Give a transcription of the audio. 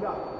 13,